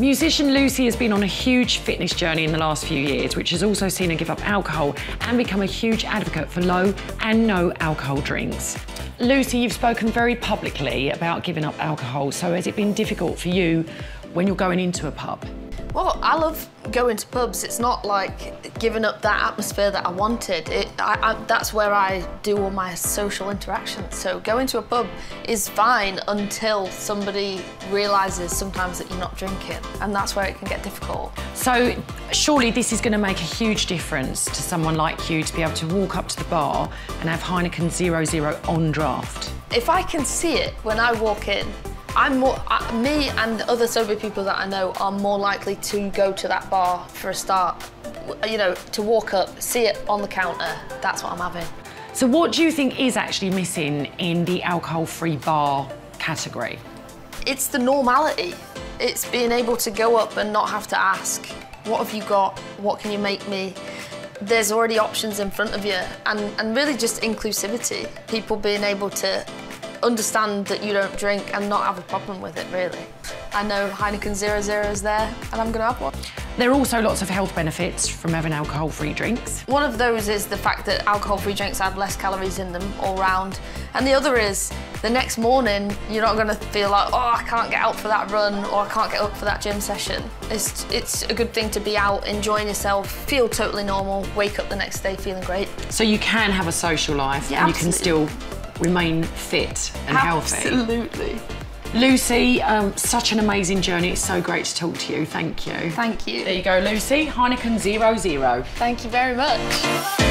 Musician Lucy has been on a huge fitness journey in the last few years, which has also seen her give up alcohol and become a huge advocate for low and no alcohol drinks. Lucy, you've spoken very publicly about giving up alcohol, so has it been difficult for you when you're going into a pub? Well, I love going to pubs. It's not like giving up that atmosphere that I wanted. It, I, I, that's where I do all my social interactions. So going to a pub is fine until somebody realises sometimes that you're not drinking, and that's where it can get difficult. So surely this is going to make a huge difference to someone like you to be able to walk up to the bar and have Heineken 00 on draft. If I can see it when I walk in, I'm more, uh, me and other sober people that I know are more likely to go to that bar for a start. You know, to walk up, see it on the counter, that's what I'm having. So what do you think is actually missing in the alcohol-free bar category? It's the normality. It's being able to go up and not have to ask, what have you got? What can you make me? There's already options in front of you and, and really just inclusivity. People being able to understand that you don't drink and not have a problem with it, really. I know Heineken 00 is there and I'm going to have one. There are also lots of health benefits from having alcohol-free drinks. One of those is the fact that alcohol-free drinks have less calories in them all round. And the other is the next morning, you're not going to feel like, oh, I can't get out for that run or I can't get up for that gym session. It's, it's a good thing to be out, enjoying yourself, feel totally normal, wake up the next day feeling great. So you can have a social life yeah, and you can still remain fit and healthy. Absolutely. Lucy, um, such an amazing journey. It's so great to talk to you. Thank you. Thank you. There you go, Lucy. Heineken 00. Thank you very much.